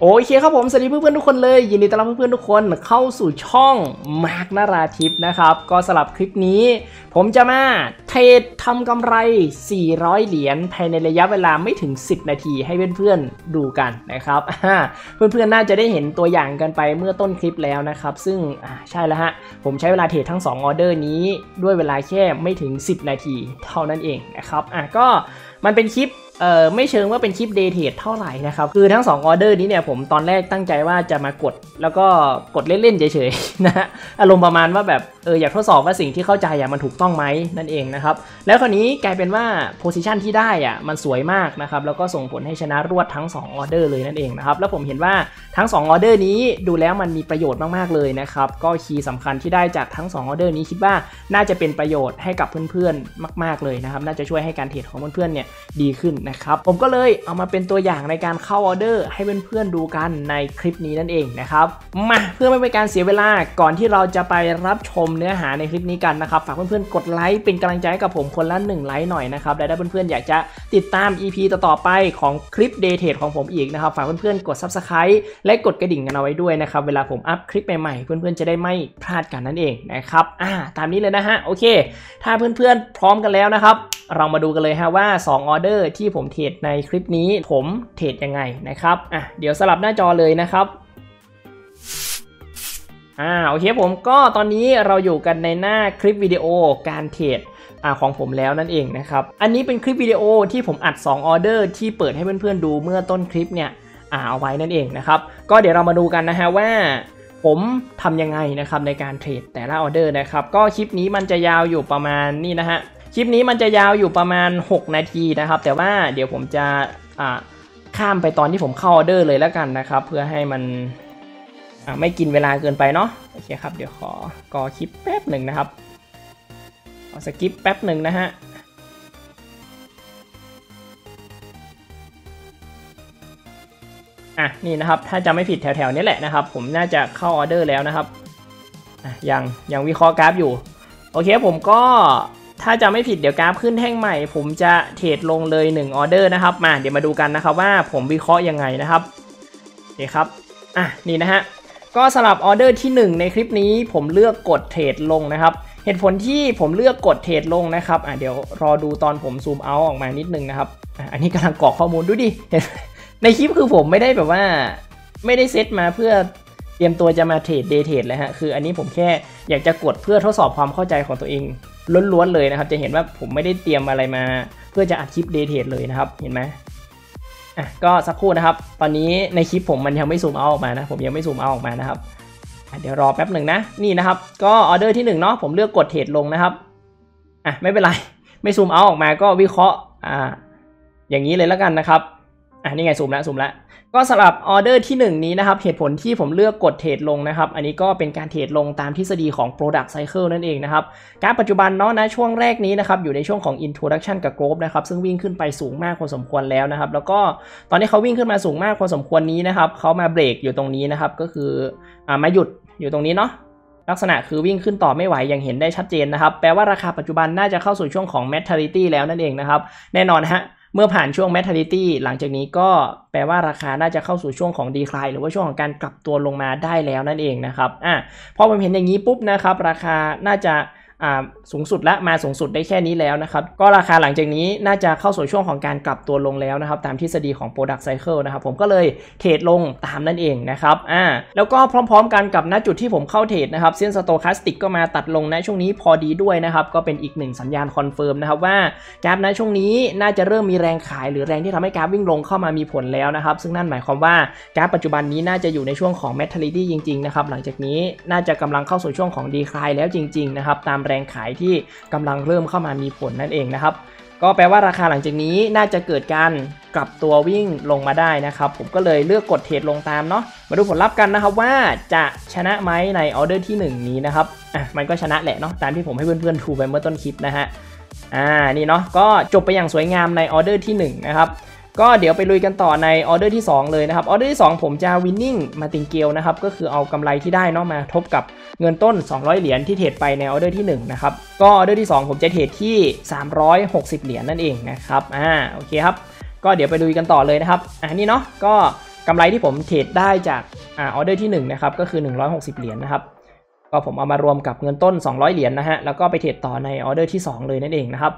โอเคครับผม สวัสดีเพื่อนๆทุกคนเลย ยินดีต้อนรับเพื่อนๆทุกคนเข้าสู่ช่องมาร์กนาราทิปนะครับ ก็สำหรับคลิปนี้ ผมจะมาเทรดทำกำไร 400 เหรียญภายในระยะเวลาไม่ถึง 10 นาทีให้เพื่อนๆดูกันนะครับ เพื่อนๆน่าจะได้เห็นตัวอย่างกันไปเมื่อต้นคลิปแล้วนะครับ ซึ่งใช่แล้วฮะ ผมใช้เวลาเทรดทั้ง 2 ออเดอร์นี้ ด้วยเวลาแค่ไม่ถึง 10 นาที เท่านั้นเองนะครับอะก็มันเป็นคลิป เอ่อไม่เชิงว่าเป็นคลิปเดย์เทดเท่าไหร่นะครับ คือทั้ง2ออเดอร์นี้เนี่ยผมตอนแรกตั้งใจว่าจะมากด แล้วก็กดเล่นๆเฉยๆนะฮะอารมณ์ประมาณว่าแบบเอออยากทดสอบว่าสิ่งที่เข้าใจอะมันถูกต้องไหมนั่นเองนะครับ แล้วคราวนี้กลายเป็นว่า position ที่ได้อะมันสวยมากนะครับ แล้วก็ส่งผลให้ชนะรวดทั้ง2ออเดอร์เลยนั่นเองนะครับ แล้วผมเห็นว่าทั้ง2ออเดอร์นี้ดูแล้วมันมีประโยชน์มากๆเลยนะครับ ก็ key สำคัญที่ได้จากทั้ง2ออเดอร์นี้คิดว่าน่าจะเป็นประโยชน์ให้กับเพื่อนๆมาก ๆเลยนะครับ น่าจะช่วยให้การเทรดของเพื่อนๆเนี่ยดีขึ้นนะครับผมก็เลยเอามาเป็นตัวอย่างในการเข้าออเดอร์ ให้เพื่อนๆดูกันในคลิปนี้นั่นเองนะครับมาเพื่อไม่เป็นการเสียเวลาก่อนที่เราจะไปรับชมเนื้อหาในคลิปนี้กันนะครับฝากเพื่อนๆกดไลค์เป็นกำลังใจให้กับผมคนละ1ไลค์หน่อยนะครับและถ้าเพื่อนๆอยากจะติดตาม EP ต่อๆไปของคลิป Day Trade ของผมอีกนะครับฝากเพื่อนๆกด Subscribe และกดกระดิ่งกันเอาไว้ด้วยนะครับเวลาผมอัพคลิปใหม่ๆเพื่อนๆจะได้ไม่พลาดกันนั่นเองนะครับอ่าตามนี้เลยนะฮะโอเค ถ้าเพื่อนๆพร้อมกันแล้วนะครับ เรามาดูกันเลยฮะว่า2ออเดอร์ที่ผมเทรดในคลิปนี้ผมเทรดยังไงนะครับอะเดี๋ยวสลับหน้าจอเลยนะครับอ่าโอเคผมก็ตอนนี้เราอยู่กันในหน้าคลิปวิดีโอการเทรดอ่าของผมแล้วนั่นเองนะครับ อันนี้เป็นคลิปวิดีโอที่ผมอัด 2 ออเดอร์ที่เปิดให้เพื่อนๆดูเมื่อต้นคลิปเนี่ยอ่าเอาไว้นั่นเองนะครับ ก็เดี๋ยวเรามาดูกันนะฮะว่า ผมทำยังไงนะครับในการเทรดแต่ละออเดอร์นะครับ ก็คลิปนี้มันจะยาวอยู่ประมาณนี่นะฮะ คลิปนี้มันจะยาวอยู่ประมาณ 6 นาทีนะครับ แต่ว่าเดี๋ยวผมจะอ่าข้ามไปตอนที่ผมเข้าออเดอร์เลยแล้วกันนะครับ เพื่อให้มันอ่าไม่กินเวลาเกินไปเนาะโอเคครับ เดี๋ยวขอกอคลิปแป๊บหนึ่งนะครับขอสกิปแป๊บหนึ่งนะฮะอะนี่นะครับถ้าจะไม่ผิดแถวๆนี้แหละนะครับ ผมน่าจะเข้าออเดอร์แล้วนะครับอะยังยังวิเคราะห์กราฟอยู่ โอเคผมก็ ถ้าจะไม่ผิดเดี๋ยวกราฟขึ้นแท่งใหม่ ผมจะเทรดลงเลย1ออเดอร์นะครับมาเดี๋ยวมาดูกันนะครับว่าผมวิเคราะห์ยังไงนะครับโอเคครับอะนี่นะฮะก็สลับออเดอร์ที่ 1 ในคลิปนี้ผมเลือกกดเทรดลงนะครับ เหตุผลที่ผมเลือกกดเทรดลงนะครับอะเดี๋ยวรอดูตอนผมซูมเอาออกมานิดนึงนะครับอะอันนี้กำลังกรอกข้อมูลดูดิเห็นในคลิปคือผมไม่ได้แบบว่าไม่ได้เซตมาเพื่อเตรียมตัวจะมาเทรด Day Trade เลยฮะคืออันนี้ผมแค่อยากจะกดเพื่อทดสอบความเข้าใจของตัวเอง ล้วนๆเลยนะครับ จะเห็นว่าผมไม่ได้เตรียมอะไรมา เพื่อจะอัดคลิปเดย์เทดเลยนะครับ เห็นไหมอะก็สักครู่นะครับ ตอนนี้ในคลิปผมมันยังไม่ซูมเอาออกมานะ ผมยังไม่ซูมเอาออกมานะครับเดี๋ยวรอแป๊บหนึ่งนะ นี่นะครับ ก็ออเดอร์ที่หนึ่งเนาะ ผมเลือกกดเทรดลงนะครับ อะไม่เป็นไร ไม่ซูมเอาออกมาก็วิเคราะห์ อ่า อย่างนี้เลยแล้วกันนะครับ อะนี่ไงซูมแล้วซูมแล้วก็สำหรับออเดอร์ที่ 1 นี้นะครับ เหตุผลที่ผมเลือกกดเทรดลงนะครับ อันนี้ก็เป็นการเทรดลงตามทฤษฎีของ Product Cycle นั่นเองนะครับการปัจจุบันเนาะนะช่วงแรกนี้นะครับ อยู่ในช่วงของ Introduction กับ Growth นะครับ ซึ่งวิ่งขึ้นไปสูงมากพอสมควรแล้วนะครับ แล้วก็ตอนนี้เขาวิ่งขึ้นมาสูงมากพอสมควรนี้นะครับเขามาเบรกอยู่ตรงนี้นะครับ ก็คืออ่ามาหยุดอยู่ตรงนี้เนาะลักษณะคือวิ่งขึ้นต่อไม่ไหวอย่างเห็นได้ชัดเจนนะครับ แปลว่าราคาปัจจุบันน่าจะเข้าสู่ช่วงของ Maturity แล้วนั่นเองนะครับ แน่นอนฮะ เมื่อผ่านช่วง Maturity หลังจากนี้ก็แปลว่าราคาน่าจะเข้าสู่ช่วงของ Decline หรือว่าช่วงของการกลับตัวลงมาได้แล้วนั่นเองนะครับอะพอผมเห็นอย่างนี้ปุ๊บนะครับ ราคาน่าจะ สูงสุดและมาสูงสุดได้แค่นี้แล้วนะครับ ก็ราคาหลังจากนี้น่าจะเข้าสู่ช่วงของการกลับตัวลงแล้วนะครับ ตามทฤษฎีของ Product Cycle นะครับ ผมก็เลยเทรดลงตามนั่นเองนะครับอ่าแล้วก็พร้อมๆกันกับณจุดที่ผมเข้าเทรดนะครับเส้น Stochastic ก็มาตัดลงณช่วงนี้พอดีด้วยนะครับ ก็เป็นอีกหนึ่งสัญญาณคอนเฟิร์มนะครับว่ากราฟณช่วงนี้น่าจะเริ่มมีแรงขาย หรือแรงที่ทำให้กราฟวิ่งลงเข้ามามีผลแล้วนะครับซึ่งนั่นหมายความว่ากราฟปัจจุบันนี้น่าจะอยู่ในช่วงของ Maturity จริงๆนะครับหลังจากนี้น่าจะกำลังเข้าสู่ช่วงของ Decline แล้วจริงๆนะครับตามแรงขายที่กำลังเริ่มเข้ามามีผลนั่นเองนะครับ ก็แปลว่าราคาหลังจากนี้น่าจะเกิดการกลับตัววิ่งลงมาได้นะครับ ผมก็เลยเลือกกดเทรดลงตามเนาะมาดูผลลัพธ์กันนะครับว่าจะชนะไหมในออเดอร์ที่ 1 นี้นะครับอะมันก็ชนะแหละเนาะตามที่ผมให้เพื่อนๆดูไปเมื่อต้นคลิปนะฮะอ่านี่เนาะก็จบไปอย่างสวยงามในออเดอร์ที่1นะครับ ก็เดี๋ยวไปลุยกันต่อในออเดอร์ที่ 2 เลยนะครับออเดอร์ที่ 2 ผมจะ Winning Martingale นะครับก็คือเอากำไรที่ได้เนาะมาทบกับเงินต้น 200 เหรียญที่เทรดไปในออเดอร์ที่1นะครับก็ออเดอร์ที่ 2 ผมจะเทรดที่ 360 เหรียญนั่นเองนะครับอ่าโอเคครับก็เดี๋ยวไปลุยกันต่อเลยนะครับอ่านี่เนาะก็กำไรที่ผมเทรดได้จากออเดอร์ที่1นะครับก็คือ 160 เหรียญนะครับก็ผมเอามารวมกับเงินต้น 200 เหรียญนะฮะแล้วก็ไปเทรดต่อในออเดอร์ที่ 2 เลยนั่นเองนะครับ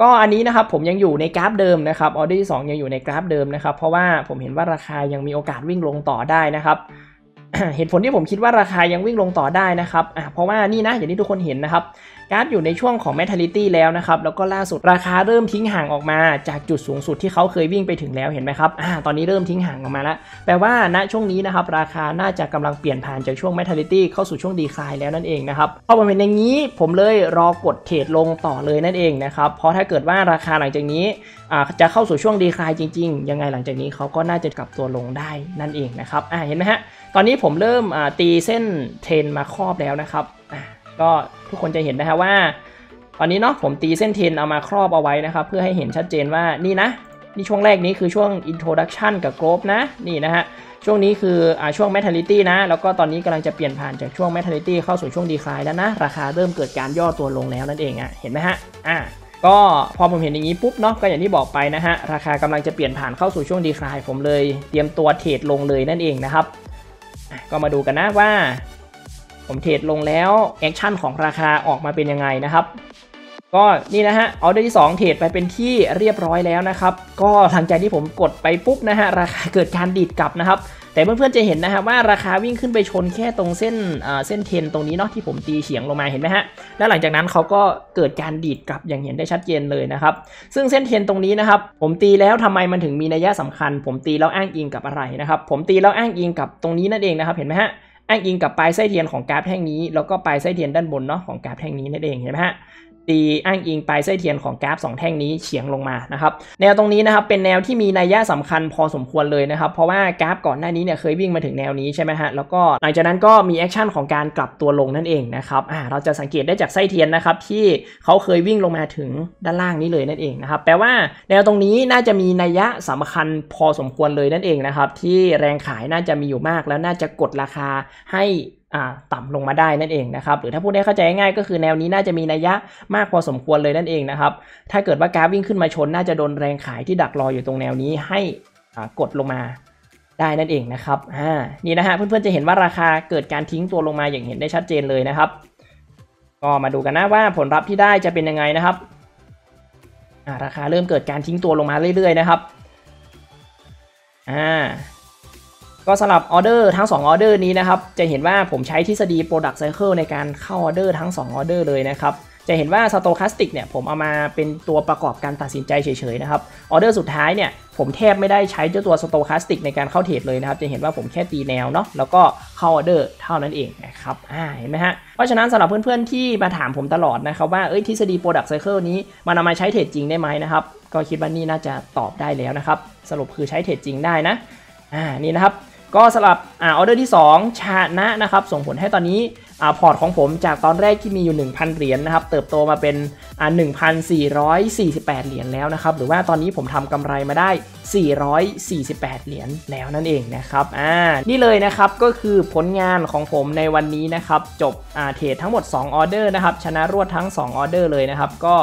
ก็อันนี้นะครับผมยังอยู่ในกราฟเดิมนะครับออเดอร์ที่2ยังอยู่ในกราฟเดิมนะครับ เพราะว่าผมเห็นว่าราคายังมีโอกาสวิ่งลงต่อได้นะครับเหตุผลที่ผมคิดว่าราคายังวิ่งลงต่อได้นะครับเพราะว่านี่นะอย่างที่ทุกคนเห็นนะครับ กราฟอยู่ในช่วงของ Metality แล้วนะครับ แล้วก็ล่าสุดราคาเริ่มทิ้งห่างออกมาจากจุดสูงสุดที่เขาเคยวิ่งไปถึงแล้วเห็นไหมครับอ่าตอนนี้เริ่มทิ้งห่างออกมาแล้ว แปลว่าณช่วงนี้นะครับราคาน่าจะกำลังเปลี่ยนผ่านจากช่วง Metality เข้าสู่ช่วงดีคลายแล้วนั่นเองนะครับพอผมเห็นอย่างนี้ผมเลยรอกดเทรดลงต่อเลยนั่นเองนะครับเพราะถ้าเกิดว่าราคาหลังจากนี้จะเข้าสู่ช่วงดีคลายจริงๆ ยังไงหลังจากนี้เขาก็น่าจะกลับตัวลงได้นั่นเองนะครับอ่าเห็นไหมฮะตอนนี้ผมเริ่มตีเส้นเทรนมาครอบแล้วนะครับอ่า ก็ทุกคนจะเห็นนะฮะว่า ตอนนี้เนาะผมตีเส้นเทนเอามาครอบเอาไว้นะครับ เพื่อให้เห็นชัดเจนว่านี่นะนี่ช่วงแรกนี้คือช่วง introduction กับ growth นะนี่นะฮะช่วงนี้คืออ่าช่วง mentality นะ แล้วก็ตอนนี้กำลังจะเปลี่ยนผ่านจากช่วง mentality เข้าสู่ช่วง decline แล้วนะ ราคาเริ่มเกิดการย่อตัวลงแล้วนั่นเองอะเห็นไหมฮะอ่าก็พอผมเห็นอย่างนี้ปุ๊บเนาะก็อย่างที่บอกไปนะฮะราคากำลังจะเปลี่ยนผ่านเข้าสู่ช่วง decline ผมเลยเตรียมตัวเทรดลงเลยนั่นเองนะครับ ก็มาดูกันนะว่า ผมเทรดลงแล้ว action ของราคาออกมาเป็นยังไงนะครับก็นี่นะฮะออเดอร์ที่ 2 เทรดไปเป็นที่เรียบร้อยแล้วนะครับ ก็หลังจากที่ผมกดไปปุ๊บนะฮะราคาเกิดการดีดกลับนะครับ แต่เพื่อนๆจะเห็นนะฮะว่าราคาวิ่งขึ้นไปชนแค่ตรงเส้นเส้นเทนตรงนี้เนาะที่ผมตีเฉียงลงมาเห็นไหมฮะแล้วหลังจากนั้นเขาก็เกิดการดีดกลับอย่างเห็นได้ชัดเจนเลยนะครับ ซึ่งเส้นเทนตรงนี้นะครับ ผมตีแล้วทำไมมันถึงมีนัยสำคัญ ผมตีแล้วอ้างอิงกับอะไรนะครับ ผมตีแล้วอ้างอิงกับตรงนี้นั่นเองนะครับ เห็นไหมฮะ อ้างอิงกับปลายไส้เทียนของกราฟแท่งนี้ แล้วก็ปลายไส้เทียนด้านบนเนาะของกราฟแท่งนี้นั่นเองเห็นไหมฮะ ตีอ้างอิงปลายไส้เทียนของกราฟ 2 แท่งนี้เฉียงลงมานะครับแนวตรงนี้นะครับเป็นแนวที่มีนัยยะสำคัญพอสมควรเลยนะครับเพราะว่ากราฟก่อนหน้านี้เนี่ยเคยวิ่งมาถึงแนวนี้ใช่ไหมฮะแล้วก็หลังจากนั้นก็มี action ของการกลับตัวลงนั่นเองนะครับอ่าเราจะสังเกตได้จากไส้เทียนนะครับที่เขาเคยวิ่งลงมาถึงด้านล่างนี้เลยนั่นเองนะครับแปลว่าแนวตรงนี้น่าจะมีนัยยะสำคัญพอสมควรเลยนั่นเองนะครับที่แรงขายน่าจะมีอยู่มากแล้วน่าจะกดราคาให้ ต่ำลงมาได้นั่นเองนะครับหรือถ้าพูดได้เข้าใจง่ายก็คือแนวนี้น่าจะมีนัยยะมากพอสมควรเลยนั่นเองนะครับถ้าเกิดว่ากราฟวิ่งขึ้นมาชน น่าจะโดนแรงขายที่ดักรออยู่ตรงแนวนี้ให้กดลงมาได้นั่นเองนะครับนี่นะฮะเพื่อนๆจะเห็นว่าราคาเกิดการทิ้งตัวลงมาอย่างเห็นได้ชัดเจนเลยนะครับ ก็มาดูกันนะว่าผลลัพธ์ที่ได้จะเป็นยังไงนะครับราคาเริ่มเกิดการทิ้งตัวลงมาเรื่อยๆนะครับอ่า ก็สำหรับออเดอร์ทั้ง 2 ออเดอร์นี้นะครับ จะเห็นว่าผมใช้ทฤษฎี Product Cycle ในการเข้าออเดอร์ทั้ง 2 ออเดอร์เลยนะครับ จะเห็นว่า Stochastic เนี่ยผมเอามาเป็นตัวประกอบการตัดสินใจเฉยๆนะครับออเดอร์สุดท้ายเนี่ยผมแทบไม่ได้ใช้เจ้าตัว Stochastic ในการเข้าเทรดเลยนะครับ จะเห็นว่าผมแค่ตีแนวเนาะแล้วก็เข้าออเดอร์เท่านั้นเองนะครับอ่าเห็นไหมฮะเพราะฉะนั้นสำหรับเพื่อนๆที่มาถามผมตลอดนะครับว่าเอ้ยทฤษฎี Product Cycle นี้มันเอามาใช้เทรดจริงได้ไหมนะครับก็คิดว่านี่น่าจะตอบได้แล้วนะครับสรุปคือใช้เทรดจริงได้นะอ่านี่นะครับ ก็สำหรับออเดอร์ที่ 2ชนะนะครับ ส่งผลให้ตอนนี้พอร์ตของผมจากตอนแรกที่มีอยู่ 1,000 เหรียญนะครับ เติบโตมาเป็นอ่า1,448 เหรียญแล้วนะครับ หรือว่าตอนนี้ผมทำกำไรมาได้ 448 เหรียญแล้วนั่นเองนะครับอ่านี่เลยนะครับก็คือผลงานของผมในวันนี้นะครับ จบอ่าเทรดทั้งหมด 2 ออเดอร์นะครับ ชนะรวดทั้ง 2 ออเดอร์เลยนะครับ ก็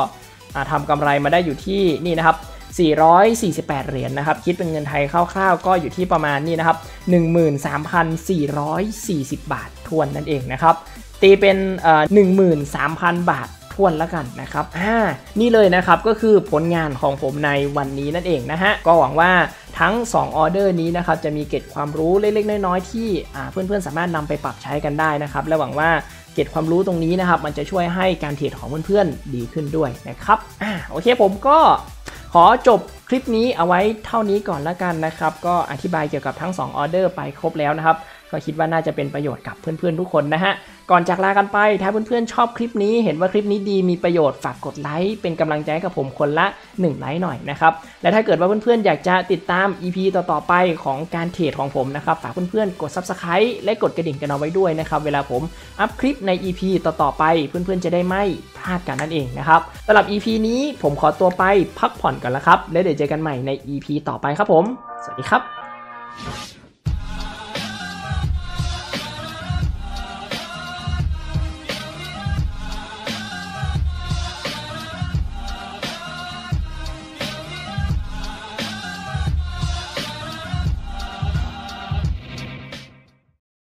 ทำกำไรมาได้อยู่ที่นี่นะครับ 448 เหรียญนนะครับ คิดเป็นเงินไทยคร่าวๆ ก็อยู่ที่ประมาณนี้นะครับ 13,440 บาททวนนั่นเองนะครับ ตีเป็นเอ่อ13,000 บาททวนแล้วกันนะครับอ่านี่เลยนะครับก็คือผลงานของผมในวันนี้นั่นเองนะฮะ ก็หวังว่าทั้ง 2 ออเดอร์นี้นะครับจะมีเก็บความรู้เล็กๆ น้อยๆ ที่เพื่อนๆ สามารถนำไปปรับใช้กันได้นะครับ และหวังว่าเก็บความรู้ตรงนี้นะครับ มันจะช่วยให้การเทรดของเพื่อนๆ ดีขึ้นด้วยนะครับอ่าโอเคผมก็ อจบคลิปนี้เอาไว้เท่านี้ก่อนแล้วกันนะครับ ก็อธิบายเกี่ยวกับทั้ง2ออเดอร์ไปครบแล้วนะครับ ก็คิดว่าน่าจะเป็นประโยชน์กับเพื่อนๆทุกคนนะฮะ ก่อนจากลากันไปถ้าเพื่อนๆชอบคลิปนี้ เห็นว่าคลิปนี้ดีมีประโยชน์ฝากกดไลค์เป็นกำลังใจกับผมคนละ 1 ไลค์หน่อยนะครับและถ้าเกิดว่าเพื่อนๆอยากจะติดตาม EP ต่อๆไปของการเทรดของผมนะครับฝากเพื่อนๆกด Subscribe และกดกระดิ่งกันเอาไว้ด้วยนะครับเวลาผมอัพคลิปใน EP ต่อๆไป เพื่อนๆจะได้ไม่พลาดกันนั่นเองนะครับสำหรับ EP นี้ผมขอตัวไปพักผ่อนก่อนแล้วครับ แล้วเดี๋ยวเจอกันใหม่ใน EP ต่อไปครับผม สวัสดีครับ